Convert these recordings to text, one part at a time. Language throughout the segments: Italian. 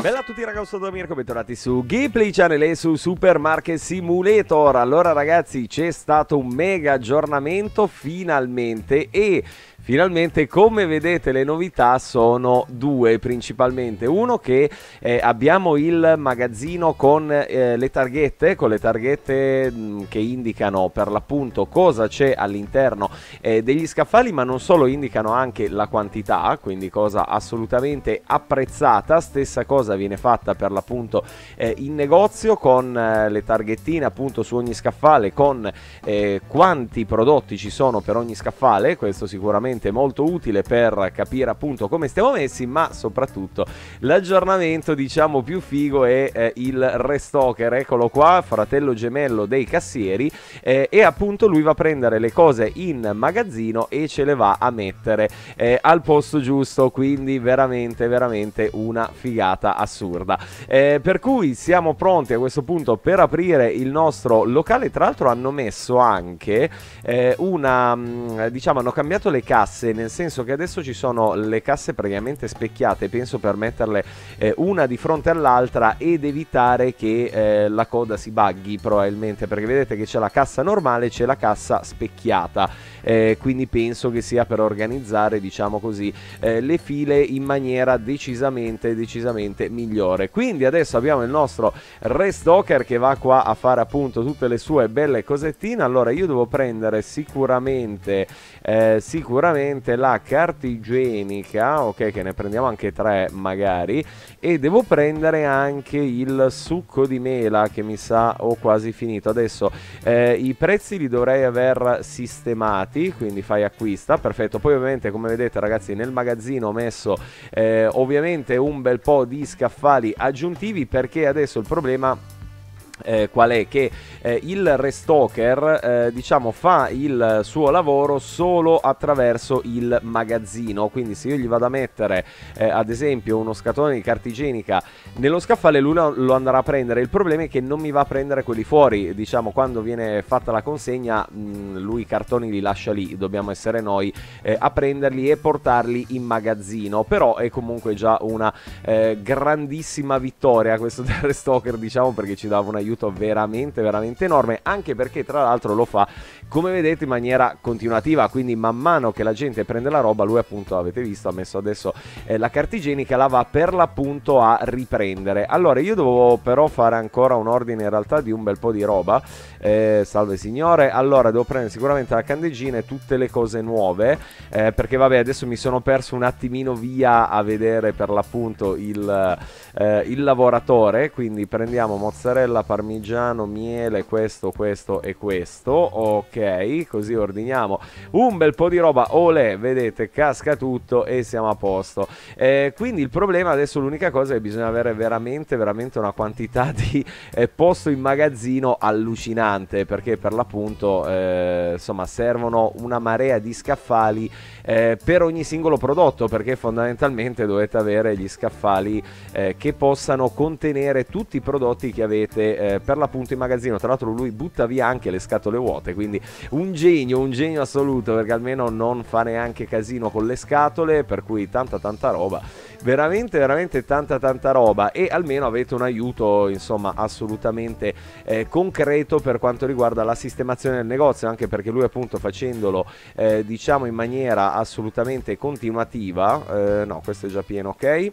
Bella a tutti ragazzi, sono Mirko, bentornati su Gameplay Channel e su Supermarket Simulator. Allora ragazzi c'è stato un mega aggiornamento finalmente e Finalmente, come vedete, le novità sono due principalmente. Uno che eh, abbiamo il magazzino con eh, le targhette, con le targhette mh, mm, che indicano per l'appunto cosa c'è all'interno eh, degli scaffali, ma non solo indicano anche la quantità, quindi cosa assolutamente apprezzata. Stessa cosa viene fatta per l'appunto eh, in negozio con eh, le targhettine appunto su ogni scaffale con eh, quanti prodotti ci sono per ogni scaffale, questo sicuramente sicuramente molto utile per capire appunto come stiamo messi, ma soprattutto l'aggiornamento diciamo più figo è eh, il restocker, eccolo qua, fratello gemello dei cassieri eh, e appunto lui va a prendere le cose in magazzino e ce le va a mettere eh, al posto giusto, quindi veramente veramente una figata assurda. Eh, per cui siamo pronti a questo punto per aprire il nostro locale, tra l'altro hanno messo anche eh, una mm, diciamo hanno cambiato le casse casse, nel senso che adesso ci sono le casse praticamente specchiate, penso per metterle eh, una di fronte all'altra ed evitare che eh, la coda si buggy probabilmente, perché vedete che c'è la cassa normale e c'è la cassa specchiata. Eh, quindi penso che sia per organizzare diciamo così eh, le file in maniera decisamente decisamente migliore quindi adesso abbiamo il nostro restocker che va qua a fare appunto tutte le sue belle cosettine allora io devo prendere sicuramente eh, sicuramente la carta igienica, ok che ne prendiamo anche tre magari, e devo prendere anche il succo di mela che mi sa ho quasi finito. Adesso eh, i prezzi li dovrei aver sistemati, quindi fai acquista, perfetto. Poi ovviamente come vedete ragazzi nel magazzino ho messo eh, ovviamente un bel po' di scaffali aggiuntivi perché adesso il problema eh, qual è che eh, il restocker eh, diciamo fa il suo lavoro solo attraverso il magazzino. Quindi se io gli vado a mettere eh, ad esempio uno scatolone di carta igienica nello scaffale lui lo, andrà a prendere. Il problema è che non mi va a prendere quelli fuori. Diciamo quando viene fatta la consegna mh, mm, lui i cartoni li lascia lì. Dobbiamo essere noi eh, a prenderli e portarli in magazzino. Però è comunque già una eh, grandissima vittoria questo del restocker diciamo perché ci dava una aiuto veramente veramente enorme anche perché tra l'altro lo fa come vedete in maniera continuativa. Quindi man mano che la gente prende la roba lui appunto avete visto ha messo adesso eh, la carta igienica la va per l'appunto a riprendere. Allora io devo però fare ancora un ordine in realtà di un bel po' di roba. Eh, salve signore. Allora devo prendere sicuramente la candeggina e tutte le cose nuove eh, perché vabbè adesso mi sono perso un attimino via a vedere per l'appunto il, eh, il lavoratore. Quindi prendiamo mozzarella parmigiano miele questo questo e questo ok così ordiniamo un bel po' di roba, olè, vedete, casca tutto e siamo a posto. Eh, quindi il problema adesso l'unica cosa è che bisogna avere veramente, veramente una quantità di eh, posto in magazzino allucinante, perché per l'appunto, eh, insomma, servono una marea di scaffali eh, per ogni singolo prodotto, perché fondamentalmente dovete avere gli scaffali eh, che possano contenere tutti i prodotti che avete eh, per l'appunto in magazzino. Tra l'altro lui butta via anche le scatole vuote, quindi un genio, un genio assoluto perché almeno non fa neanche casino con le scatole, per cui tanta tanta roba, veramente veramente tanta tanta roba. E almeno avete un aiuto insomma assolutamente eh, concreto per quanto riguarda la sistemazione del negozio, anche perché lui appunto facendolo eh, diciamo in maniera assolutamente continuativa, eh, no questo è già pieno ok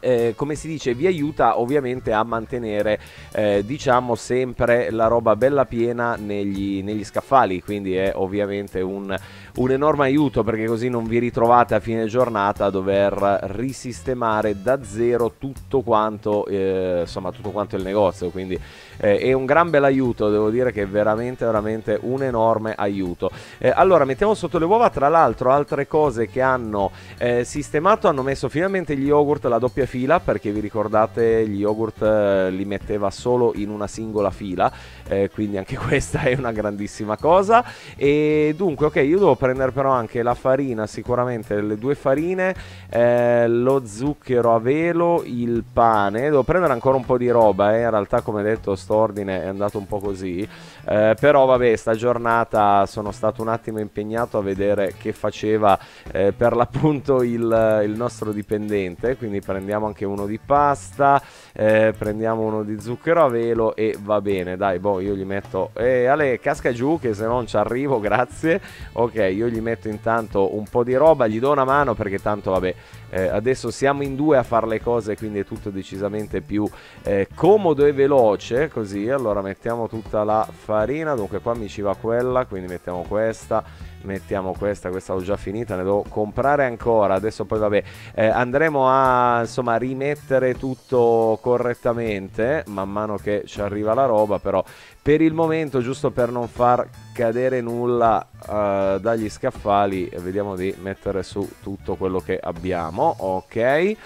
eh, come si dice, vi aiuta ovviamente a mantenere, eh, diciamo, sempre la roba bella piena negli, negli scaffali, quindi è ovviamente un, un, enorme aiuto perché così non vi ritrovate a fine giornata a dover risistemare da zero tutto quanto, eh, insomma, tutto quanto il negozio, quindi eh, è un gran bel aiuto, devo dire che è veramente, veramente un enorme aiuto. Eh, allora, mettiamo sotto le uova, tra l'altro, altre cose che hanno eh, sistemato, hanno messo finalmente gli yogurt la doppia fila perché vi ricordate gli yogurt eh, li metteva solo in una singola fila eh, quindi anche questa è una grandissima cosa e dunque ok io devo prendere però anche la farina sicuramente le due farine eh, lo zucchero a velo il pane devo prendere ancora un po' di roba in realtà come detto st'ordine è andato un po' così. Eh, però vabbè, sta giornata sono stato un attimo impegnato a vedere che faceva eh, per l'appunto il, il, nostro dipendente. Quindi prendiamo anche uno di pasta, eh, prendiamo uno di zucchero a velo e va bene. Dai, boh, io gli metto... Eh, Ale, casca giù che se non ci arrivo, grazie. Ok, io gli metto intanto un po' di roba, gli do una mano perché tanto vabbè eh, adesso siamo in due a fare le cose, quindi è tutto decisamente più eh, comodo e veloce. Così, allora mettiamo tutta la farina. Dunque, qua mi ci va quella, quindi mettiamo questa mettiamo questa, questa l'ho già finita, ne devo comprare ancora, adesso poi vabbè eh, andremo a insomma rimettere tutto correttamente man mano che ci arriva la roba, però per il momento giusto per non far cadere nulla uh, dagli scaffali vediamo di mettere su tutto quello che abbiamo, ok?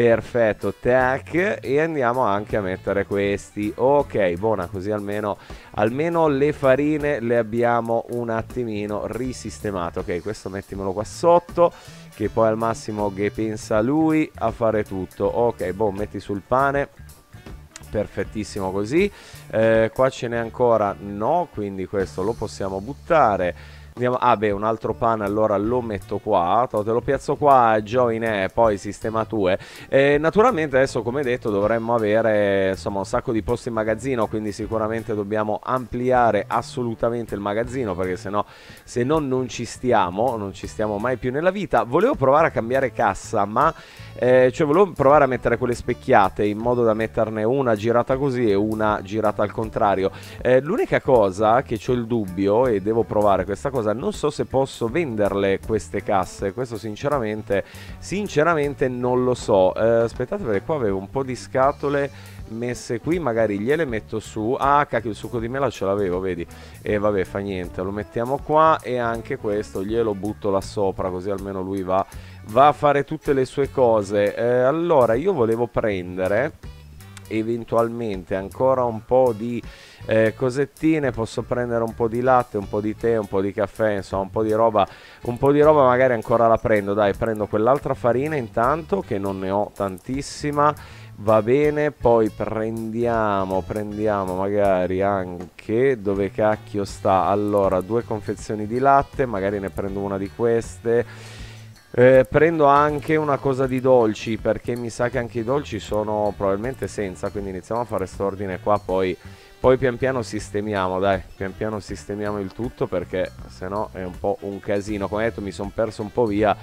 Perfetto, tac e andiamo anche a mettere questi. Ok, buona, così almeno, almeno le farine le abbiamo un attimino risistemate. Ok, questo mettimelo qua sotto, che poi al massimo che pensa lui a fare tutto. Ok, boh, metti sul pane. Perfettissimo così. Eh, qua ce n'è ancora no, quindi questo lo possiamo buttare. Andiamo, ah beh, un altro pane allora lo metto qua, te lo piazzo qua, join e poi sistema tue. E naturalmente adesso come detto dovremmo avere insomma un sacco di posti in magazzino, quindi sicuramente dobbiamo ampliare assolutamente il magazzino perché se no, se no non ci stiamo, non ci stiamo mai più nella vita. Volevo provare a cambiare cassa, ma eh, cioè volevo provare a mettere quelle specchiate in modo da metterne una girata così e una girata al contrario. Eh, l'unica cosa che ho il dubbio e devo provare questa cosa cosa, non so se posso venderle queste casse, questo sinceramente, sinceramente non lo so. Eh, aspettate perché qua avevo un po' di scatole messe qui, magari gliele metto su. Ah, cacchio, il succo di mela ce l'avevo, vedi? E vabbè, fa niente, lo mettiamo qua e anche questo glielo butto là sopra, così almeno lui va, va a fare tutte le sue cose. Eh, allora, io volevo prendere eventualmente ancora un po' di eh, cosettine, posso prendere un po' di latte, un po' di tè, un po' di caffè, insomma un po' di roba, un po' di roba magari ancora la prendo, dai prendo quell'altra farina intanto che non ne ho tantissima, va bene, poi prendiamo, prendiamo magari anche, dove cacchio sta, allora due confezioni di latte, magari ne prendo una di queste, eh, prendo anche una cosa di dolci perché mi sa che anche i dolci sono probabilmente senza, quindi iniziamo a fare quest'ordine qua, poi, poi pian piano sistemiamo, dai, pian piano sistemiamo il tutto perché se no è un po' un casino. Come detto mi sono perso un po' via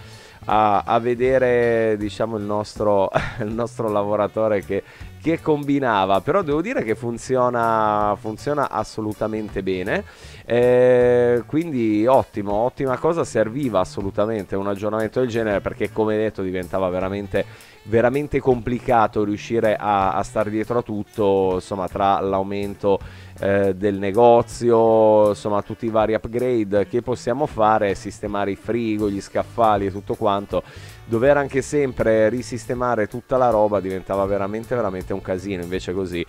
a, a vedere diciamo il nostro, il nostro lavoratore che, che combinava, però devo dire che funziona, funziona assolutamente bene, eh, quindi ottimo, ottima cosa, serviva assolutamente un aggiornamento del genere perché come detto diventava veramente, veramente complicato riuscire a, a stare dietro a tutto, insomma tra l'aumento eh, del negozio, insomma tutti i vari upgrade che possiamo fare, sistemare i frigo, gli scaffali e tutto quanto, dover anche sempre risistemare tutta la roba diventava veramente veramente un casino, invece così.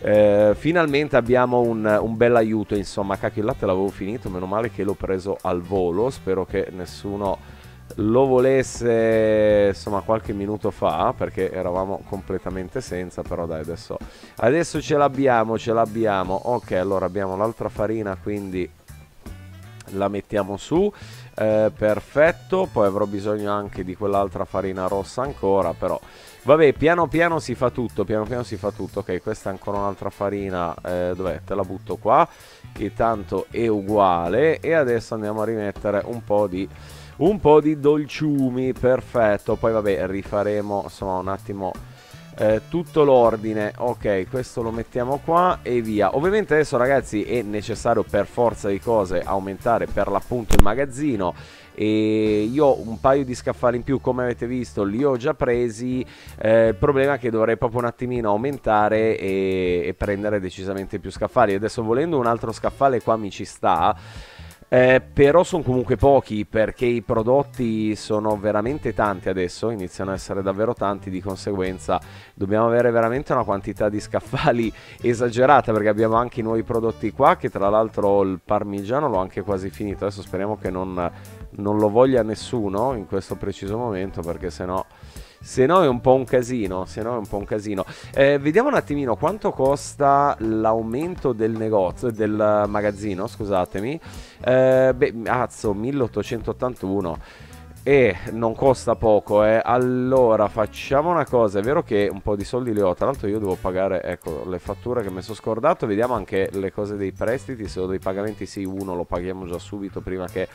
Eh, finalmente abbiamo un, un bel aiuto, insomma, cacchio il latte l'avevo finito, meno male che l'ho preso al volo, spero che nessuno lo volesse insomma qualche minuto fa perché eravamo completamente senza però dai adesso adesso ce l'abbiamo ce l'abbiamo. Ok allora abbiamo l'altra farina quindi la mettiamo su eh, perfetto poi avrò bisogno anche di quell'altra farina rossa ancora però vabbè piano piano si fa tutto piano piano si fa tutto. Ok questa è ancora un'altra farina eh, dov'è? Te la butto qua che tanto è uguale. E adesso andiamo a rimettere un po' di un po' di dolciumi, perfetto. Poi vabbè, rifaremo insomma un attimo eh, tutto l'ordine. Ok, questo lo mettiamo qua e via. Ovviamente adesso ragazzi è necessario per forza di cose aumentare per l'appunto il magazzino e io un paio di scaffali in più come avete visto li ho già presi eh, il problema è che dovrei proprio un attimino aumentare e, e prendere decisamente più scaffali adesso volendo un altro scaffale qua mi ci sta eh, però sono comunque pochi perché i prodotti sono veramente tanti adesso, iniziano a essere davvero tanti, di conseguenza dobbiamo avere veramente una quantità di scaffali esagerata perché abbiamo anche i nuovi prodotti qua che tra l'altro il parmigiano l'ho anche quasi finito, adesso speriamo che non, non lo voglia nessuno in questo preciso momento perché sennò se no è un po' un casino, se no è un po' un casino. Eh, vediamo un attimino quanto costa l'aumento del negozio, del magazzino, scusatemi. Eh, beh, azzo, 1881. E non costa poco, eh. Allora, facciamo una cosa. È vero che un po' di soldi li ho. Tra l'altro, io devo pagare, ecco, le fatture che mi sono scordato. Vediamo anche le cose dei prestiti. Se ho dei pagamenti, sì, uno lo paghiamo già subito prima che,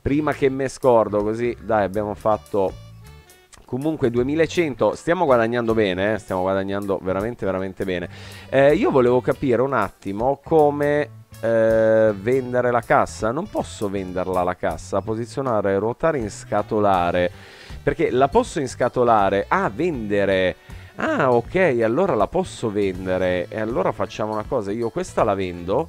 prima che me scordo. Così, dai, abbiamo fatto comunque 2100 stiamo guadagnando bene eh? stiamo guadagnando veramente veramente bene. Eh, io volevo capire un attimo come eh, vendere la cassa. Non posso venderla la cassa posizionare ruotare in scatolare. Perché la posso inscatolare a ah, vendere. Ah ok allora la posso vendere. E allora facciamo una cosa io questa la vendo.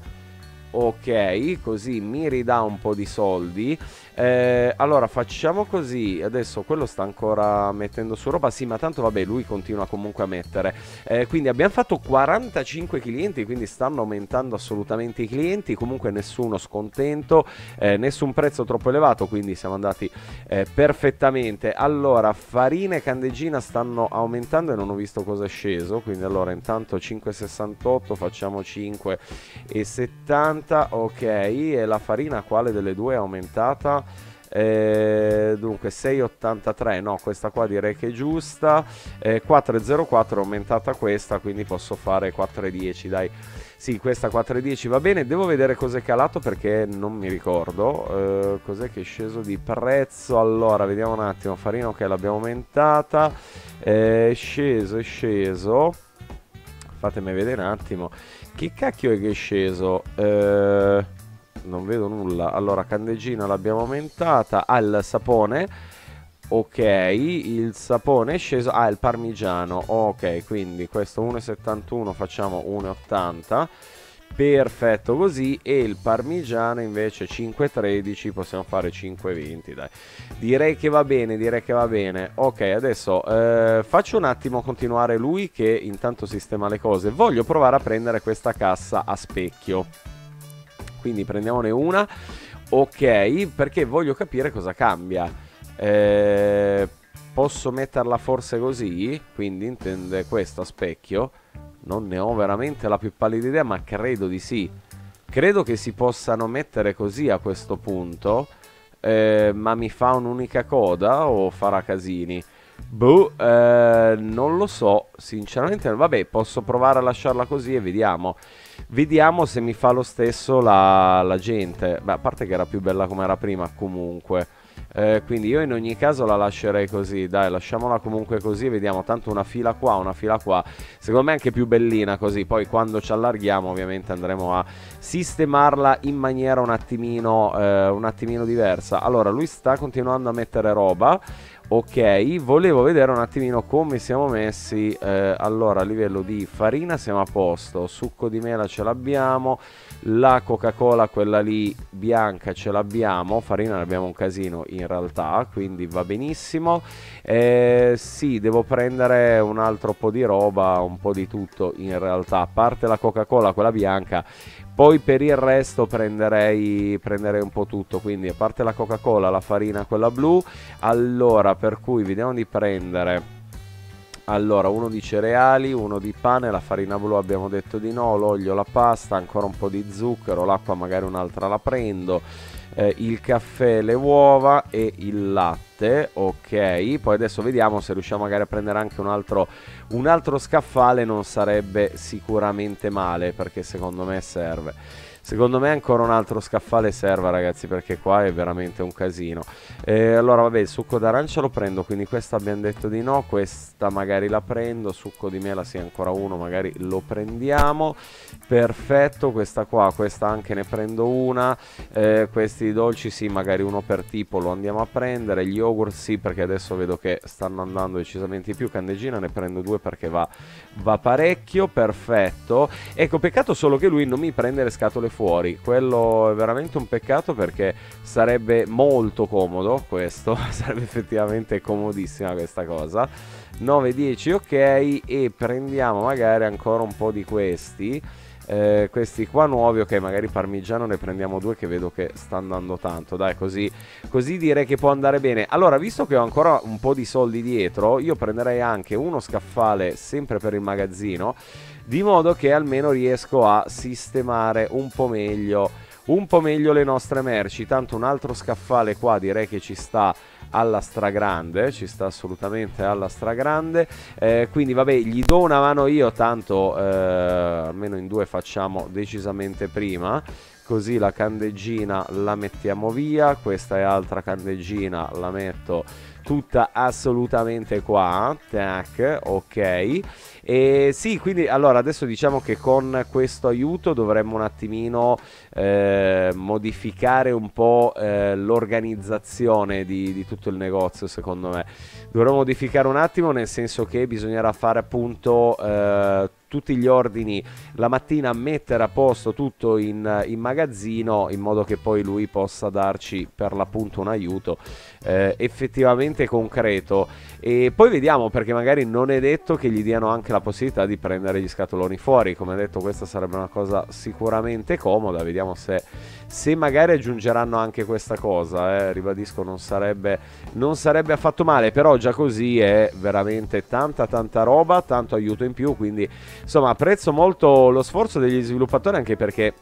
Ok così mi ridà un po' di soldi eh, allora facciamo così, adesso quello sta ancora mettendo su roba, sì ma tanto vabbè lui continua comunque a mettere. Eh, quindi abbiamo fatto 45 clienti, quindi stanno aumentando assolutamente i clienti, comunque nessuno scontento, eh, nessun prezzo troppo elevato, quindi siamo andati eh, perfettamente. Allora farina e candeggina stanno aumentando e non ho visto cosa è sceso, quindi allora intanto 5,68 facciamo 5,70, ok, e la farina quale delle due è aumentata? Eh, dunque 6,83 no questa qua direi che è giusta. Eh, 4,04 è aumentata questa quindi posso fare 4,10 dai. Sì questa 4,10 va bene. Devo vedere cos'è calato perché non mi ricordo. Eh, cos'è che è sceso di prezzo? Allora vediamo un attimo. Farina ok l'abbiamo aumentata. È sceso è sceso. Fatemi vedere un attimo. Che cacchio è che è sceso? Eh non vedo nulla. Allora, candeggina l'abbiamo aumentata. Il sapone. Ok, il sapone è sceso. Ah, il parmigiano. Ok, quindi questo 1,71 facciamo 1,80. Perfetto così e il parmigiano invece 5,13 possiamo fare 5,20 dai direi che va bene direi che va bene ok adesso eh, faccio un attimo continuare lui che intanto sistema le cose voglio provare a prendere questa cassa a specchio quindi prendiamone una. Ok, perché voglio capire cosa cambia. Eh, posso metterla forse così? Quindi intende questo a specchio? Non ne ho veramente la più pallida idea, ma credo di sì. Credo che si possano mettere così a questo punto. Eh, ma mi fa un'unica coda o farà casini? Boh, eh, non lo so, sinceramente, vabbè, posso provare a lasciarla così e vediamo. Vediamo se mi fa lo stesso la, la gente. Beh, a parte che era più bella come era prima, comunque. Eh, quindi io in ogni caso la lascerei così, dai, lasciamola comunque così, vediamo tanto una fila qua, una fila qua, secondo me è anche più bellina così, poi quando ci allarghiamo ovviamente andremo a sistemarla in maniera un attimino, eh, un attimino diversa. Allora, lui sta continuando a mettere roba, Ok, volevo vedere un attimino come siamo messi. Eh, allora, a livello di farina siamo a posto, succo di mela ce l'abbiamo, la Coca-Cola, quella lì bianca, ce l'abbiamo, farina ne abbiamo un casino in realtà, quindi va benissimo. Eh, sì, devo prendere un altro po' di roba, un po' di tutto in realtà, a parte la Coca-Cola, quella bianca, poi per il resto prenderei, prenderei un po' tutto, quindi a parte la Coca-Cola, la farina, quella blu, allora per cui vediamo di prendere. Allora uno di cereali, uno di pane, la farina blu abbiamo detto di no, l'olio, la pasta, ancora un po' di zucchero, l'acqua magari un'altra la prendo, eh, il caffè, le uova e il latte, ok, poi adesso vediamo se riusciamo magari a prendere anche un altro un altro scaffale non sarebbe sicuramente male perché secondo me serve. Secondo me ancora un altro scaffale serve ragazzi perché qua è veramente un casino. Eh, allora vabbè il succo d'arancia lo prendo quindi questa abbiamo detto di no, questa magari la prendo, succo di mela sì ancora uno magari lo prendiamo. Perfetto, questa qua, questa anche ne prendo una, eh, questi dolci sì magari uno per tipo lo andiamo a prendere, gli yogurt sì perché adesso vedo che stanno andando decisamente di più, candeggina ne prendo due perché va, va parecchio, perfetto. Ecco peccato solo che lui non mi prende le scatole fuori. Quello è veramente un peccato perché sarebbe molto comodo questo, sarebbe effettivamente comodissima questa cosa. 9, 10, ok, e prendiamo magari ancora un po' di questi. eh, questi qua nuovi, ok, magari parmigiano ne prendiamo due che vedo che sta andando tanto, dai, così, così direi che può andare bene. Allora, visto che ho ancora un po' di soldi dietro, io prenderei anche uno scaffale sempre per il magazzino, di modo che almeno riesco a sistemare un po' meglio un po' meglio le nostre merci. Tanto un altro scaffale qua direi che ci sta alla stragrande, ci sta assolutamente alla stragrande. Eh, quindi vabbè, gli do una mano io, tanto eh, almeno in due facciamo decisamente prima. Così la candeggina la mettiamo via, questa è altra candeggina, la metto tutta assolutamente qua, tac, ok. E sì, quindi allora adesso diciamo che con questo aiuto dovremmo un attimino eh, modificare un po' eh, l'organizzazione di, di, tutto il negozio, secondo me. Dovremmo modificare un attimo, nel senso che bisognerà fare appunto eh, tutti gli ordini la mattina, mettere a posto tutto in, in, magazzino in modo che poi lui possa darci per l'appunto un aiuto eh, effettivamente concreto. E poi vediamo perché magari non è detto che gli diano anche la possibilità di prendere gli scatoloni fuori. Come detto, questa sarebbe una cosa sicuramente comoda. Vediamo se, se magari aggiungeranno anche questa cosa. Eh. Ribadisco, non sarebbe, non sarebbe affatto male. Però già così è veramente tanta, tanta roba, tanto aiuto in più. Quindi insomma, apprezzo molto lo sforzo degli sviluppatori anche perché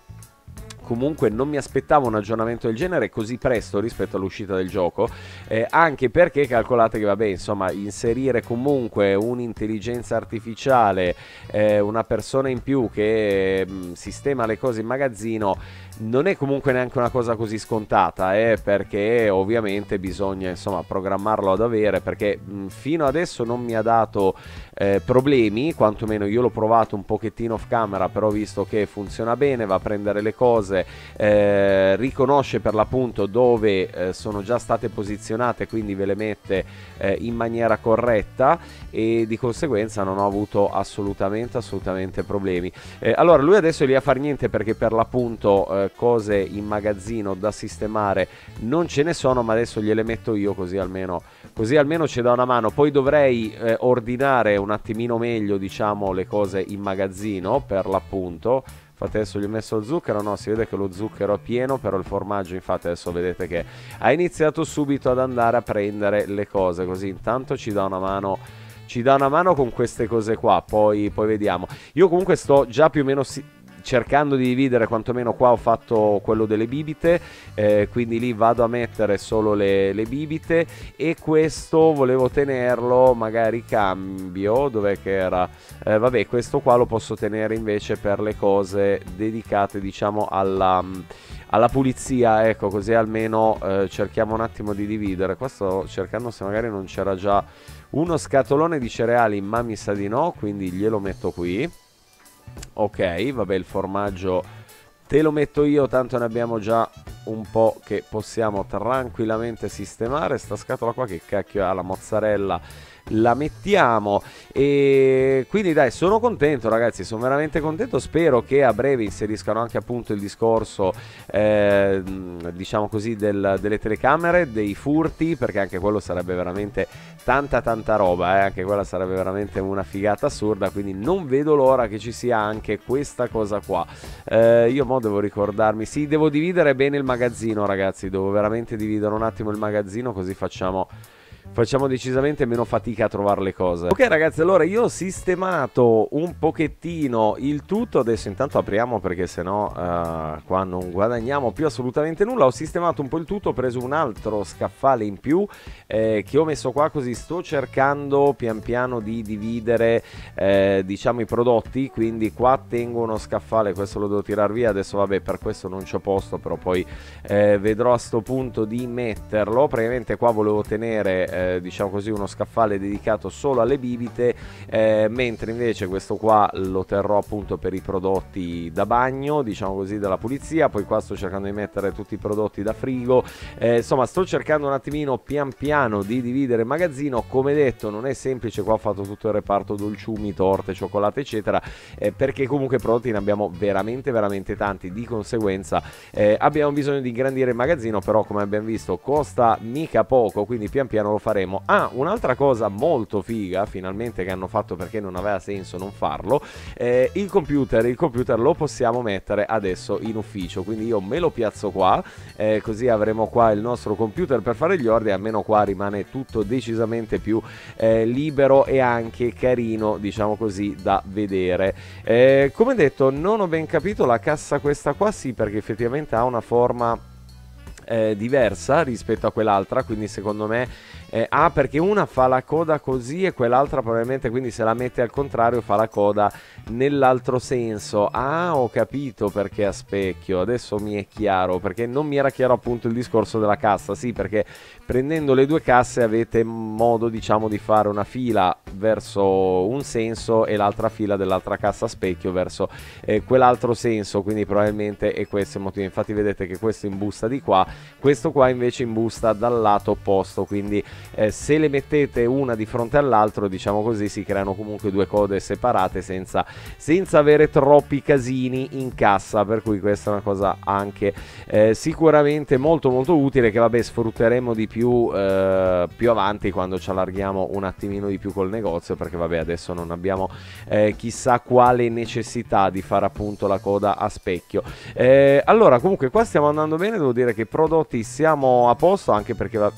comunque non mi aspettavo un aggiornamento del genere così presto rispetto all'uscita del gioco, eh, anche perché calcolate che vabbè, insomma, inserire comunque un'intelligenza artificiale, eh, una persona in più che mh, mm, sistema le cose in magazzino non è comunque neanche una cosa così scontata, eh, perché ovviamente bisogna insomma programmarlo ad avere, perché mh, fino adesso non mi ha dato eh, problemi, quantomeno io l'ho provato un pochettino off camera, però visto che funziona bene, va a prendere le cose, eh, riconosce per l'appunto dove eh, sono già state posizionate, quindi ve le mette eh, in maniera corretta e di conseguenza non ho avuto assolutamente assolutamente problemi. Eh, allora lui adesso è lì a far niente perché per l'appunto cose in magazzino da sistemare non ce ne sono, ma adesso gliele metto io così almeno così almeno ci dà una mano. Poi dovrei eh, ordinare un attimino meglio, diciamo, le cose in magazzino per l'appunto. Infatti adesso gli ho messo il zucchero, no, si vede che lo zucchero è pieno, però il formaggio infatti adesso vedete che ha iniziato subito ad andare a prendere le cose, così intanto ci dà una mano ci dà una mano con queste cose qua, poi, poi vediamo. Io comunque sto già più o meno si- cercando di dividere, quantomeno qua ho fatto quello delle bibite, eh, quindi lì vado a mettere solo le, le, bibite e questo volevo tenerlo, magari cambio, dov'è che era? Eh, vabbè, questo qua lo posso tenere invece per le cose dedicate diciamo alla alla pulizia, ecco, così almeno eh, cerchiamo un attimo di dividere. Qua sto cercando se magari non c'era già uno scatolone di cereali, ma mi sa di no, quindi glielo metto qui. Ok, vabbè, il formaggio te lo metto io, tanto ne abbiamo già un po' che possiamo tranquillamente sistemare. Sta scatola qua che cacchio ha la mozzarella la mettiamo. E quindi dai sono contento ragazzi sono veramente contento. Spero che a breve inseriscano anche appunto il discorso eh, diciamo così del, delle telecamere dei furti perché anche quello sarebbe veramente tanta tanta roba eh? anche quella sarebbe veramente una figata assurda. Quindi non vedo l'ora che ci sia anche questa cosa qua. Eh, io mo devo ricordarmi sì devo dividere bene il magazzino ragazzi. Devo veramente dividere un attimo il magazzino così facciamo facciamo decisamente meno fatica a trovare le cose. Ok ragazzi, allora io ho sistemato un pochettino il tutto, adesso intanto apriamo perché sennò uh, qua non guadagniamo più assolutamente nulla, ho sistemato un po' il tutto, ho preso un altro scaffale in più eh, che ho messo qua così sto cercando pian piano di dividere eh, diciamo i prodotti, quindi qua tengo uno scaffale, questo lo devo tirare via, adesso vabbè per questo non c'ho posto, però poi eh, vedrò a sto punto di metterlo, praticamente qua volevo tenere eh, diciamo così uno scaffale dedicato solo alle bibite eh, mentre invece questo qua lo terrò appunto per i prodotti da bagno diciamo così della pulizia poi qua sto cercando di mettere tutti i prodotti da frigo. Eh, insomma sto cercando un attimino pian piano di dividere il magazzino. Come detto non è semplice qua ho fatto tutto il reparto dolciumi torte cioccolate eccetera eh, perché comunque prodotti ne abbiamo veramente veramente tanti. Di conseguenza eh, abbiamo bisogno di ingrandire il magazzino però come abbiamo visto costa mica poco quindi pian piano lo faremo. Ah, un'altra cosa molto figa, finalmente che hanno fatto perché non aveva senso non farlo, eh, il computer, il computer lo possiamo mettere adesso in ufficio, quindi io me lo piazzo qua, eh, così avremo qua il nostro computer per fare gli ordini, almeno qua rimane tutto decisamente più eh, libero e anche carino, diciamo così, da vedere. Eh, come detto, non ho ben capito la cassa questa qua, sì, perché effettivamente ha una forma eh, diversa rispetto a quell'altra, quindi secondo me eh, ah, perché una fa la coda così e quell'altra probabilmente quindi se la mette al contrario fa la coda nell'altro senso. Ah, ho capito perché a specchio. Adesso mi è chiaro, perché non mi era chiaro appunto il discorso della cassa. Sì, perché prendendo le due casse avete modo, diciamo, di fare una fila verso un senso e l'altra fila dell'altra cassa specchio verso eh, quell'altro senso, quindi probabilmente è questo il motivo. Infatti vedete che questo in busta di qua, questo qua invece in busta dal lato opposto, quindi eh, se le mettete una di fronte all'altro, diciamo così, si creano comunque due code separate senza, senza avere troppi casini in cassa, per cui questa è una cosa anche eh, sicuramente molto molto utile che vabbè sfrutteremo di più eh, più avanti quando ci allarghiamo un attimino di più col negozio, perché vabbè adesso non abbiamo eh, chissà quale necessità di fare appunto la coda a specchio. Eh, allora comunque qua stiamo andando bene, devo dire che i prodotti siamo a posto anche perché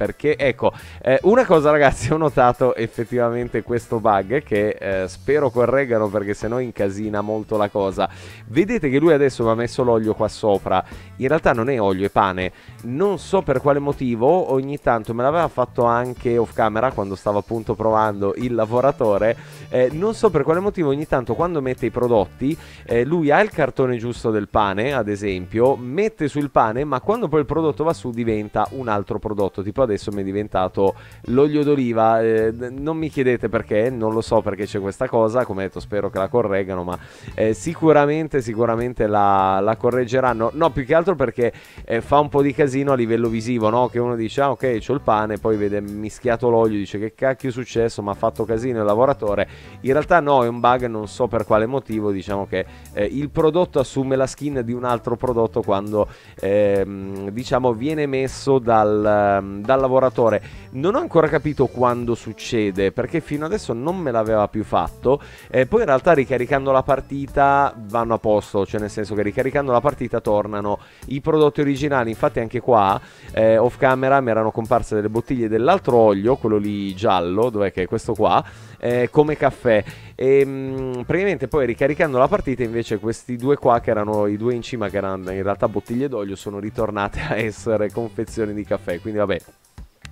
perché ecco eh, una cosa ragazzi ho notato effettivamente questo bug che eh, spero correggano perché sennò incasina molto la cosa. Vedete che lui adesso mi ha messo l'olio qua sopra. In realtà non è olio è pane. Non so per quale motivo ogni tanto me l'aveva fatto anche off camera quando stavo appunto provando il lavoratore. Eh, non so per quale motivo ogni tanto quando mette i prodotti eh, lui ha il cartone giusto del pane ad esempio mette sul pane ma quando poi il prodotto va su diventa un altro prodotto tipo adesso mi è diventato l'olio d'oliva. Eh, non mi chiedete perché, non lo so perché c'è questa cosa. Come detto, spero che la correggano, ma eh, sicuramente, sicuramente la, la, correggeranno. No, più che altro perché eh, fa un po' di casino a livello visivo, no? Che uno dice, ah, ok, c'ho il pane, poi vede mischiato l'olio, dice che cacchio è successo, ma ha fatto casino il lavoratore. In realtà no, è un bug, non so per quale motivo. Diciamo che eh, il prodotto assume la skin di un altro prodotto quando ehm, diciamo viene messo dal, lavoratore. Non ho ancora capito quando succede, perché fino adesso non me l'aveva più fatto. E poi in realtà ricaricando la partita vanno a posto, cioè nel senso che ricaricando la partita tornano i prodotti originali. Infatti anche qua, eh, off camera, mi erano comparse delle bottiglie dell'altro olio, quello lì giallo, dov'è che è questo qua, eh, come caffè. E mh, mm, praticamente poi ricaricando la partita invece questi due qua che erano i due in cima che erano in realtà bottiglie d'olio sono ritornate a essere confezioni di caffè quindi vabbè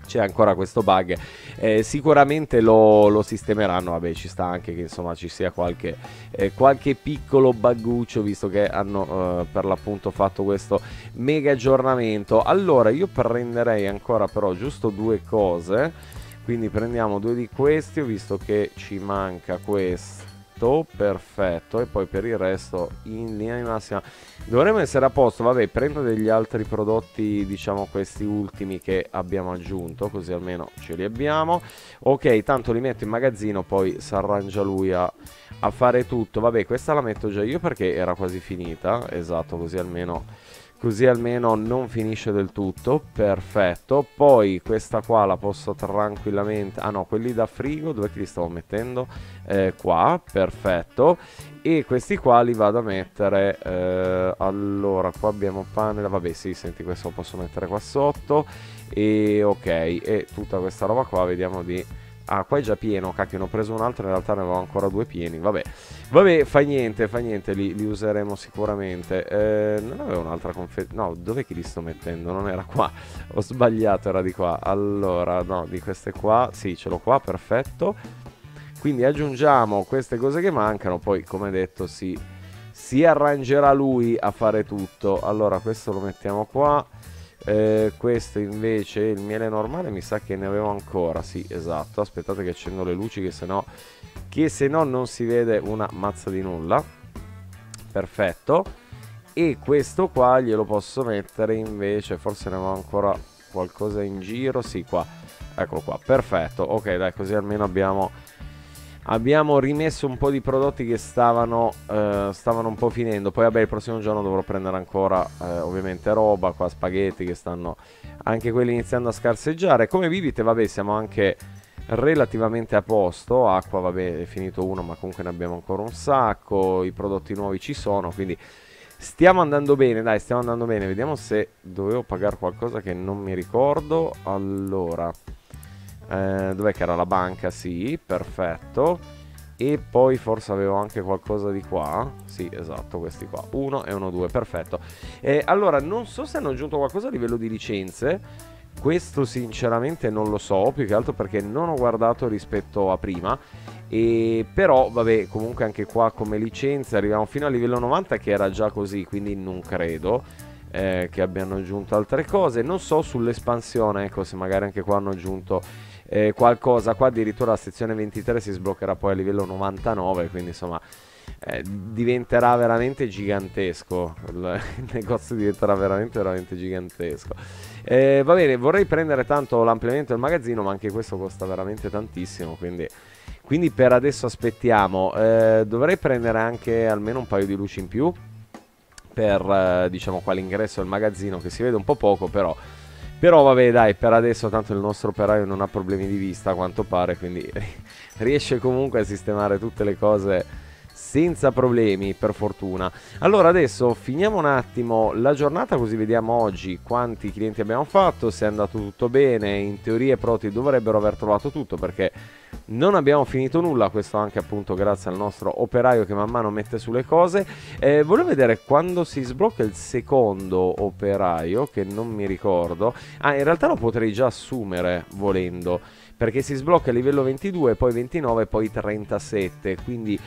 c'è ancora questo bug. Eh, sicuramente lo, lo, sistemeranno. Vabbè, ci sta anche che insomma ci sia qualche, eh, qualche piccolo bugguccio, visto che hanno eh, per l'appunto fatto questo mega aggiornamento. Allora, io prenderei ancora però giusto due cose. Quindi prendiamo due di questi, visto che ci manca questo perfetto, perfetto. E poi per il resto in linea di massima dovremmo essere a posto. Vabbè, prendo degli altri prodotti, diciamo questi ultimi che abbiamo aggiunto, così almeno ce li abbiamo. Ok, tanto li metto in magazzino, poi si arrangia lui a, a fare tutto. Vabbè, questa la metto già io perché era quasi finita. Esatto, così almeno così almeno non finisce del tutto. Perfetto. Poi questa qua la posso tranquillamente ah no quelli da frigo dove li stavo mettendo? Eh, qua perfetto. E questi qua li vado a mettere eh, allora qua abbiamo pane vabbè sì senti questo lo posso mettere qua sotto. E ok e tutta questa roba qua vediamo di Ah, qua è già pieno, cacchio, ne ho preso un altro, in realtà ne avevo ancora due pieni, vabbè. Vabbè, fa niente, fa niente, li, li useremo sicuramente. Eh, non avevo un'altra confezione, no, dov'è che li sto mettendo? Non era qua, ho sbagliato, era di qua. Allora, no, di queste qua, sì, ce l'ho qua, perfetto. Quindi aggiungiamo queste cose che mancano, poi, come detto, si, si arrangerà lui a fare tutto. Allora, questo lo mettiamo qua. Eh, questo invece il miele normale mi sa che ne avevo ancora sì esatto. Aspettate che accendo le luci che se no che se no non si vede una mazza di nulla. Perfetto. E questo qua glielo posso mettere invece forse ne avevo ancora qualcosa in giro. Sì qua. Eccolo qua. Perfetto. Ok dai così almeno abbiamo abbiamo rimesso un po' di prodotti che stavano, eh, stavano un po' finendo. Poi vabbè il prossimo giorno dovrò prendere ancora eh, ovviamente roba, qua spaghetti che stanno anche quelli iniziando a scarseggiare. Come vivite vabbè siamo anche relativamente a posto. Acqua vabbè è finito uno ma comunque ne abbiamo ancora un sacco. I prodotti nuovi ci sono quindi... Stiamo andando bene, dai, stiamo andando bene. Vediamo se dovevo pagare qualcosa che non mi ricordo. Allora, eh, dov'è che era la banca? Sì, perfetto. E poi forse avevo anche qualcosa di qua. Sì, esatto, questi qua. Uno e uno, due, perfetto. Eh, allora, non so se hanno aggiunto qualcosa a livello di licenze. Questo sinceramente non lo so, più che altro perché non ho guardato rispetto a prima. E però, vabbè, comunque anche qua come licenze arriviamo fino a livello 90 che era già così, quindi non credo eh, che abbiano aggiunto altre cose. Non so sull'espansione, ecco, se magari anche qua hanno aggiunto eh, qualcosa. Qua addirittura la sezione 23 si sbloccherà poi a livello 99, quindi insomma eh, diventerà veramente gigantesco. Il, il, negozio diventerà veramente, veramente gigantesco. Eh, va bene, vorrei prendere tanto l'ampliamento del magazzino, ma anche questo costa veramente tantissimo, quindi... Quindi per adesso aspettiamo, eh, dovrei prendere anche almeno un paio di luci in più per eh, diciamo qua l'ingresso del magazzino che si vede un po' poco però però vabbè dai, per adesso tanto il nostro operaio non ha problemi di vista a quanto pare, quindi riesce comunque a sistemare tutte le cose senza problemi per fortuna. Allora adesso finiamo un attimo la giornata così vediamo oggi quanti clienti abbiamo fatto, se è andato tutto bene, in teoria i proti dovrebbero aver trovato tutto perché non abbiamo finito nulla, questo anche appunto grazie al nostro operaio che man mano mette sulle cose. Eh, volevo vedere quando si sblocca il secondo operaio, che non mi ricordo. Ah, in realtà lo potrei già assumere volendo, perché si sblocca a livello 22, poi 29, poi 37, quindi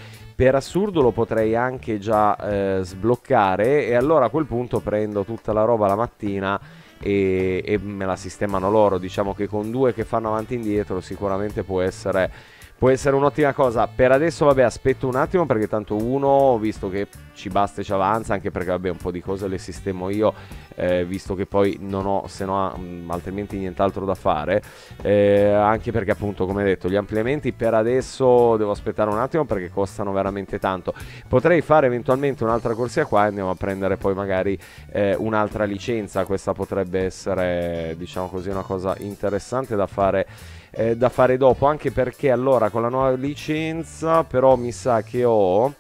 per assurdo lo potrei anche già eh, sbloccare e allora a quel punto prendo tutta la roba la mattina e, e me la sistemano loro. Diciamo che con due che fanno avanti e indietro sicuramente può essere può essere un'ottima cosa. Per adesso, vabbè, aspetto un attimo perché tanto uno, visto che ci basta e ci avanza, anche perché vabbè, un po' di cose le sistemo io, eh, visto che poi non ho, se no, mm, altrimenti nient'altro da fare. Eh, anche perché appunto, come detto, gli ampliamenti per adesso devo aspettare un attimo perché costano veramente tanto. Potrei fare eventualmente un'altra corsia qua e andiamo a prendere poi magari eh, un'altra licenza. Questa potrebbe essere, diciamo così, una cosa interessante da fare eh, da fare dopo, anche perché allora con la nuova licenza però mi sa che ho,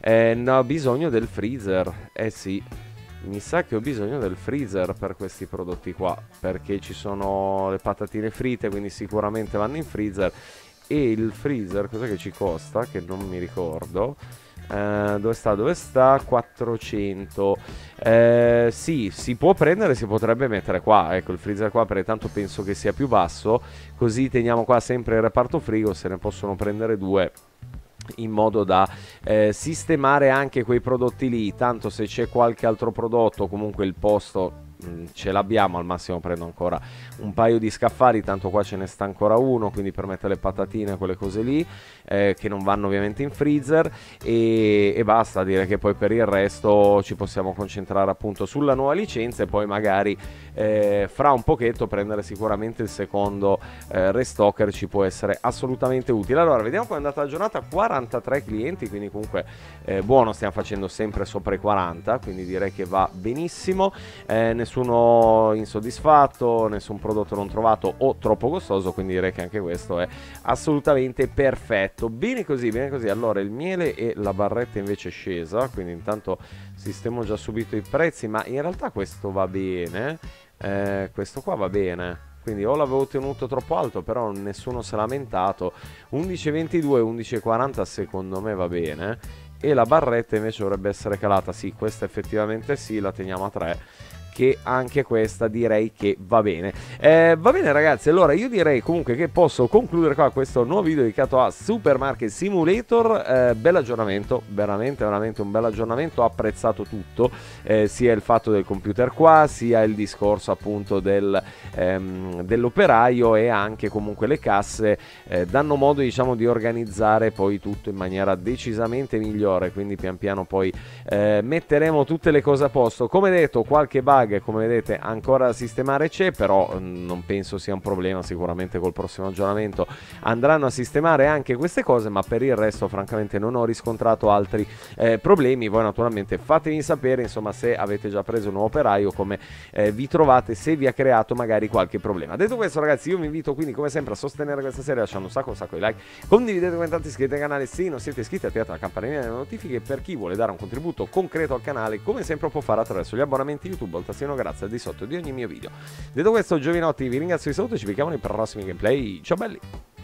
eh, bisogno del freezer, eh sì, mi sa che ho bisogno del freezer per questi prodotti qua, perché ci sono le patatine fritte, quindi sicuramente vanno in freezer, e il freezer, cosa che ci costa, che non mi ricordo, Uh, dove sta? Dove sta? 400. Uh, sì, si può prendere, si potrebbe mettere qua. Ecco il freezer qua perché tanto penso che sia più basso. Così teniamo qua sempre il reparto frigo. Se ne possono prendere due in modo da eh, sistemare anche quei prodotti lì. Tanto se c'è qualche altro prodotto, comunque il posto Mm, ce l'abbiamo, al massimo prendo ancora un paio di scaffali, tanto qua ce ne sta ancora uno, quindi per mettere le patatine, quelle cose lì, eh, che non vanno ovviamente in freezer e, e, basta, dire che poi per il resto ci possiamo concentrare appunto sulla nuova licenza e poi magari eh, fra un pochetto prendere sicuramente il secondo eh, restocker ci può essere assolutamente utile. Allora, vediamo come è andata la giornata, 43 clienti, quindi comunque eh, buono, stiamo facendo sempre sopra i 40, quindi direi che va benissimo. Eh, nessuno insoddisfatto, nessun prodotto non trovato o troppo costoso, quindi direi che anche questo è assolutamente perfetto. Bene così, bene così. Allora, il miele e la barretta invece è scesa, quindi intanto sistemo già subito i prezzi, ma in realtà questo va bene. Eh, questo qua va bene quindi o l'avevo tenuto troppo alto però nessuno si è lamentato 11.22 11.40 secondo me va bene e la barretta invece dovrebbe essere calata sì questa effettivamente sì la teniamo a 3 che anche questa direi che va bene. Eh, va bene ragazzi, allora io direi comunque che posso concludere qua questo nuovo video dedicato a Supermarket Simulator. Eh, bel aggiornamento, veramente, veramente un bel aggiornamento, ho apprezzato tutto, eh, sia il fatto del computer qua, sia il discorso appunto del, ehm, dell'operaio e anche comunque le casse eh, danno modo diciamo di organizzare poi tutto in maniera decisamente migliore, quindi pian piano poi eh, metteremo tutte le cose a posto. Come detto, qualche bug bug come vedete ancora da sistemare c'è, però mm, non penso sia un problema, sicuramente col prossimo aggiornamento andranno a sistemare anche queste cose, ma per il resto francamente non ho riscontrato altri eh, problemi. Voi naturalmente fatemi sapere insomma se avete già preso un nuovo operaio, come eh, vi trovate, se vi ha creato magari qualche problema. Detto questo ragazzi io vi invito quindi come sempre a sostenere questa serie lasciando un sacco un sacco di like, condividete, commentate, iscrivetevi al canale se non siete iscritti, attivate la campanella delle notifiche per chi vuole dare un contributo concreto al canale come sempre può fare attraverso gli abbonamenti YouTube o il tastino grazie al di sotto di ogni mio video. Detto questo Giovinotti vi ringrazio di saluto e ci vediamo nei prossimi gameplay. Ciao belli!